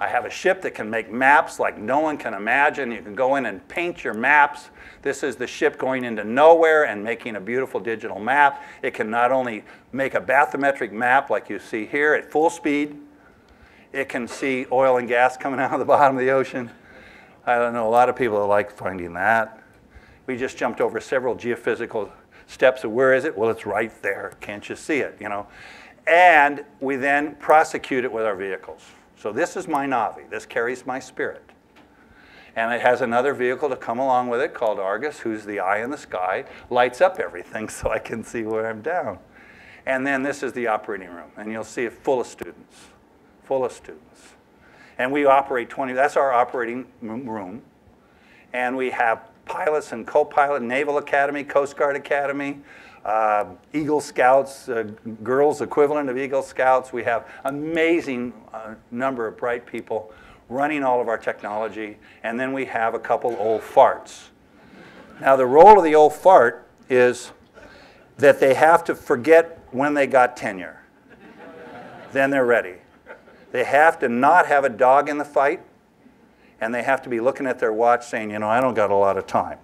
I have a ship that can make maps like no one can imagine. You can go in and paint your maps. This is the ship going into nowhere and making a beautiful digital map. It can not only make a bathymetric map like you see here at full speed, it can see oil and gas coming out of the bottom of the ocean. I don't know, a lot of people like finding that. We just jumped over several geophysical steps of where is it? Well, it's right there. Can't you see it? You know, and we then prosecute it with our vehicles. So this is my Na'vi. This carries my spirit. And it has another vehicle to come along with it called Argus, who's the eye in the sky, lights up everything so I can see where I'm down. And then this is the operating room, and you'll see it full of students, full of students. And we operate 20, that's our operating room. And we have pilots and co-pilot, Naval Academy, Coast Guard Academy, uh, Eagle Scouts, uh, girls equivalent of Eagle Scouts. We have amazing uh, number of bright people running all of our technology, and then we have a couple old farts. Now the role of the old fart is that they have to forget when they got tenure. then they're ready. They have to not have a dog in the fight and they have to be looking at their watch saying, you know, I don't got a lot of time.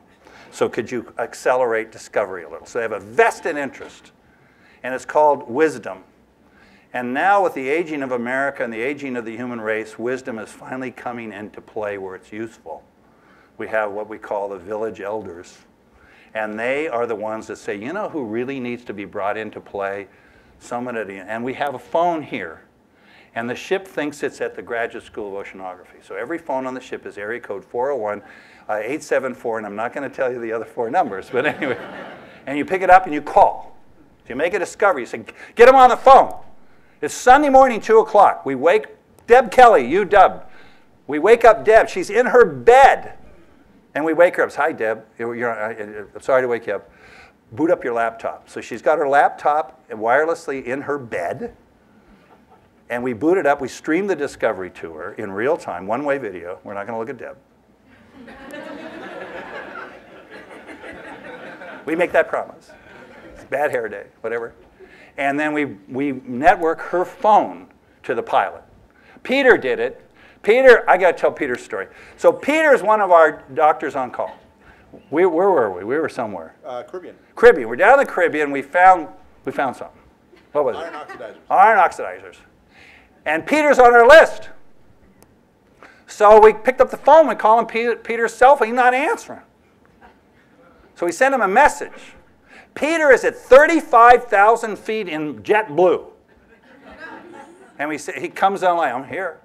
So could you accelerate discovery a little? So they have a vested interest, and it's called wisdom. And now with the aging of America and the aging of the human race, wisdom is finally coming into play where it's useful. We have what we call the village elders. And they are the ones that say, you know who really needs to be brought into play? Someone at the, end. and we have a phone here and the ship thinks it's at the Graduate School of Oceanography. So every phone on the ship is area code 401 uh, 874, and I'm not going to tell you the other four numbers, but anyway. and you pick it up and you call. You make a discovery. You say, get him on the phone. It's Sunday morning, 2 o'clock. We wake Deb Kelley, you Deb. We wake up Deb. She's in her bed. And we wake her up. Hi, Deb. You're, I'm sorry to wake you up. Boot up your laptop. So she's got her laptop wirelessly in her bed and we boot it up. We stream the Discovery Tour in real time, one way video. We're not going to look at Deb. We make that promise. It's bad hair day, whatever. And then we, we network her phone to the pilot. Peter did it. Peter, I got to tell Peter's story. So Peter's one of our doctors on call. We, where were we? We were somewhere. Uh, Caribbean. Caribbean. We're down in the Caribbean. We found We found something. What was Iron it? oxidizers. Iron oxidizers. And Peter's on our list. So we picked up the phone and called him Peter, Peter's cell phone. He's not answering. So we sent him a message. Peter is at 35,000 feet in JetBlue. And we say, he comes online, I'm here.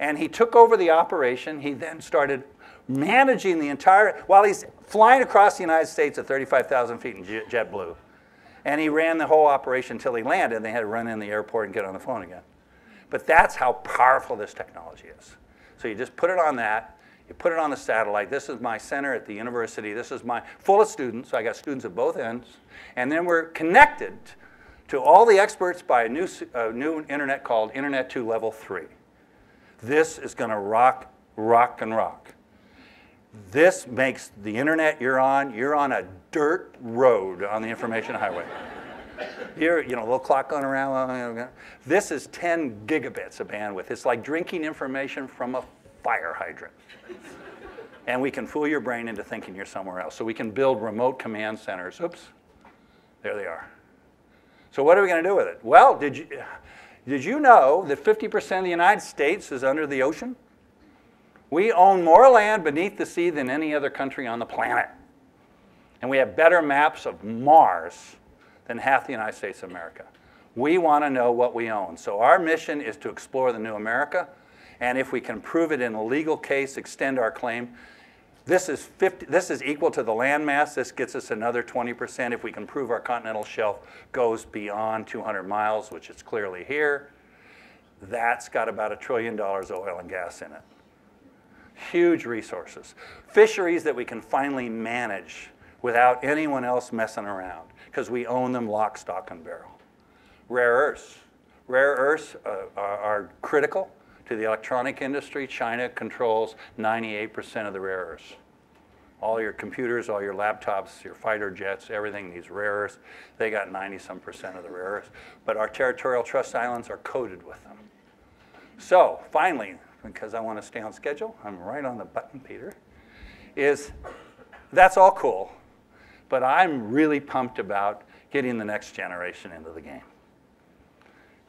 And he took over the operation. He then started managing the entire, while he's flying across the United States at 35,000 feet in jet- JetBlue. And he ran the whole operation until he landed, and they had to run in the airport and get on the phone again. But that's how powerful this technology is. So you just put it on that, you put it on the satellite. This is my center at the university. This is my full of students. So I got students at both ends. And then we're connected to all the experts by a new, new internet called Internet 2 Level 3. This is going to rock, rock, and rock. This makes the internet you're on, you're on a dirt road on the information highway. You're, you know, little clock going around. This is 10 gigabits of bandwidth. It's like drinking information from a fire hydrant. And we can fool your brain into thinking you're somewhere else. So we can build remote command centers. Oops, there they are. So what are we going to do with it? Well, did you, did you know that 50% of the United States is under the ocean? We own more land beneath the sea than any other country on the planet. And we have better maps of Mars than half the United States of America. We want to know what we own. So our mission is to explore the new America. And if we can prove it in a legal case, extend our claim, this is, 50, this is equal to the land mass. This gets us another 20%. If we can prove our continental shelf goes beyond 200 miles, which is clearly here, that's got about a trillion dollars of oil and gas in it. Huge resources. Fisheries that we can finally manage without anyone else messing around because we own them lock, stock, and barrel. Rare earths. Rare earths uh, are, are critical to the electronic industry. China controls 98% of the rare earths. All your computers, all your laptops, your fighter jets, everything needs rare earths. They got 90 some percent of the rare earths. But our territorial trust islands are coated with them. So finally, because I want to stay on schedule, I'm right on the button, Peter, is that's all cool, but I'm really pumped about getting the next generation into the game.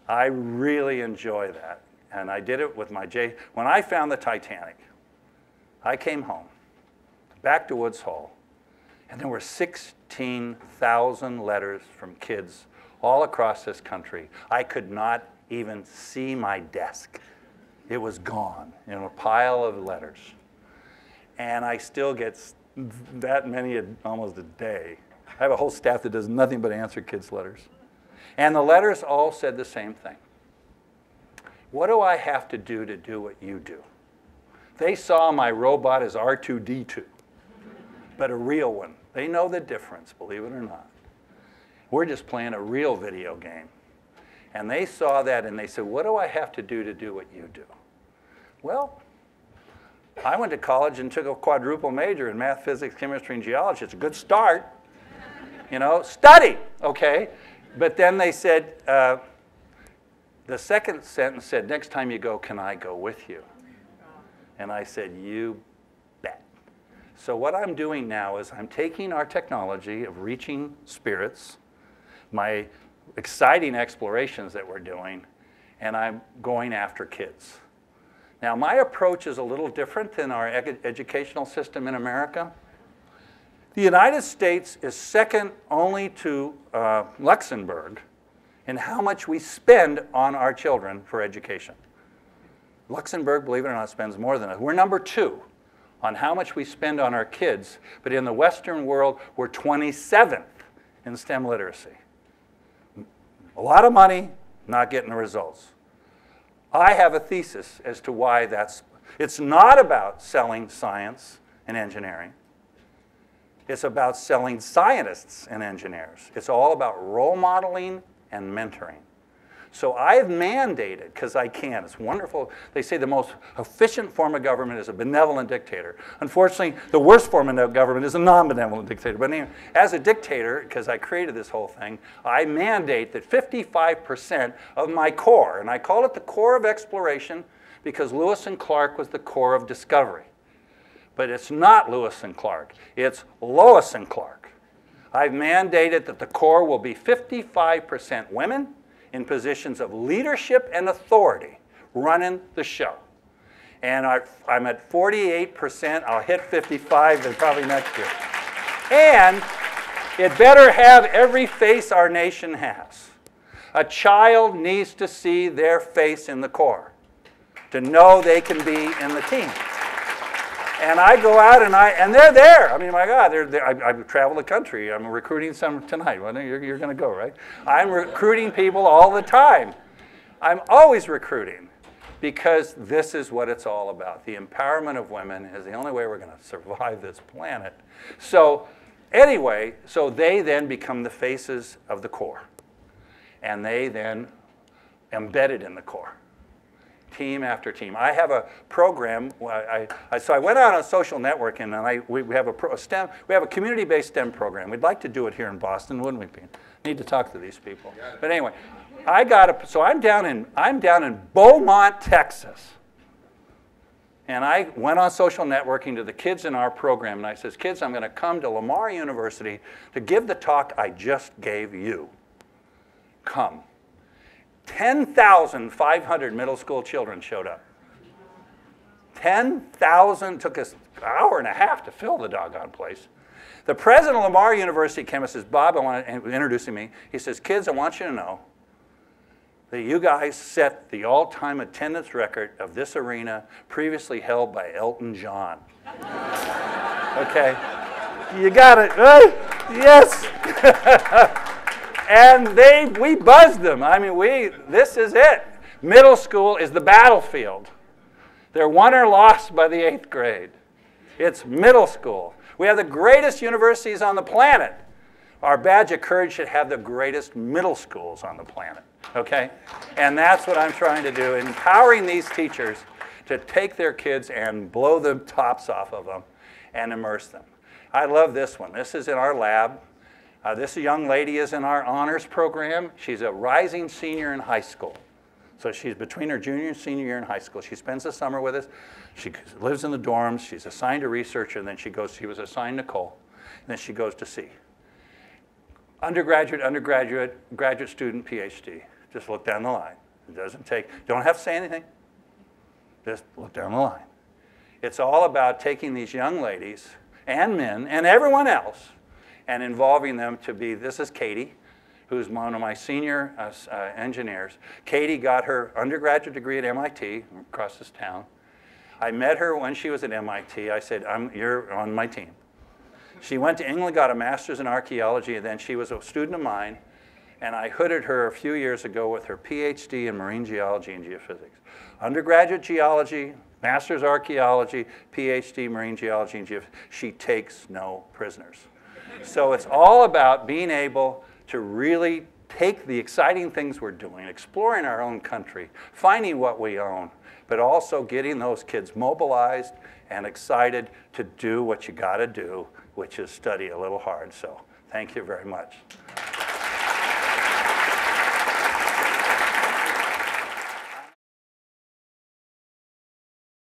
I really enjoy that. And I did it with my J. When I found the Titanic, I came home, back to Woods Hole, and there were 16,000 letters from kids all across this country. I could not even see my desk. It was gone in a pile of letters. And I still get that many a, almost a day. I have a whole staff that does nothing but answer kids' letters. And the letters all said the same thing. What do I have to do to do what you do? They saw my robot as R2D2, but a real one. They know the difference, believe it or not. We're just playing a real video game. And they saw that and they said, What do I have to do to do what you do? Well, I went to college and took a quadruple major in math, physics, chemistry, and geology. It's a good start. You know, study, okay? But then they said, uh, the second sentence said, Next time you go, can I go with you? And I said, You bet. So, what I'm doing now is I'm taking our technology of reaching spirits, my exciting explorations that we're doing, and I'm going after kids. Now, my approach is a little different than our ed- educational system in America. The United States is second only to uh, Luxembourg in how much we spend on our children for education. Luxembourg, believe it or not, spends more than us. We're number two on how much we spend on our kids, but in the Western world, we're 27th in STEM literacy. A lot of money, not getting the results. I have a thesis as to why that's. It's not about selling science and engineering. It's about selling scientists and engineers. It's all about role modeling and mentoring. So I've mandated, because I can, it's wonderful. They say the most efficient form of government is a benevolent dictator. Unfortunately, the worst form of government is a non benevolent dictator. But anyway, as a dictator, because I created this whole thing, I mandate that 55% of my Corps, and I call it the Corps of exploration because Lewis and Clark was the Corps of discovery. But it's not Lewis and Clark, it's Lois and Clark. I've mandated that the Corps will be 55% women in positions of leadership and authority running the show. And I, I'm at 48%. I'll hit 55 then probably next year. And it better have every face our nation has. A child needs to see their face in the Corps to know they can be in the team. And I go out and I and they're there. I mean, my God, they're, they're I, I travel the country. I'm recruiting some tonight. Well, you're, you're going to go, right? I'm recruiting people all the time. I'm always recruiting because this is what it's all about. The empowerment of women is the only way we're going to survive this planet. So, anyway, so they then become the faces of the Corps, and they then embedded in the Corps team after team. I have a program. I, I, so I went out on social networking, and I, we, we have a, pro, a STEM. We have a community-based STEM program. We'd like to do it here in Boston, wouldn't we? Be? Need to talk to these people. But anyway, I got a. So I'm down in I'm down in Beaumont, Texas. And I went on social networking to the kids in our program, and I says, "Kids, I'm going to come to Lamar University to give the talk I just gave you. Come." 10,500 middle school children showed up. 10,000 took us an hour and a half to fill the doggone place. The president of Lamar University came and says, Bob, I want to introducing me. He says, kids, I want you to know that you guys set the all-time attendance record of this arena previously held by Elton John. okay? You got it, right? Yes. and they, we buzzed them. I mean, we, this is it. Middle school is the battlefield. They're won or lost by the eighth grade. It's middle school. We have the greatest universities on the planet. Our badge of courage should have the greatest middle schools on the planet, okay? And that's what I'm trying to do, empowering these teachers to take their kids and blow the tops off of them and immerse them. I love this one. This is in our lab. Uh, this young lady is in our honors program. She's a rising senior in high school. So she's between her junior and senior year in high school. She spends the summer with us. She lives in the dorms. She's assigned a researcher, and then she goes, she was assigned Nicole, and then she goes to sea. Undergraduate, undergraduate, graduate student, PhD. Just look down the line. It doesn't take, don't have to say anything. Just look down the line. It's all about taking these young ladies and men and everyone else and involving them to be, this is Katie, who's one of my senior uh, uh, engineers. Katie got her undergraduate degree at MIT across this town. I met her when she was at MIT. I said, you're on my team. She went to England, got a master's in archaeology, and then she was a student of mine. And I hooded her a few years ago with her PhD in marine geology and geophysics. Undergraduate geology, master's archaeology, PhD marine geology and geophysics. She takes no prisoners. So it's all about being able to really take the exciting things we're doing, exploring our own country, finding what we own, but also getting those kids mobilized and excited to do what you got to do, which is study a little hard. So thank you very much.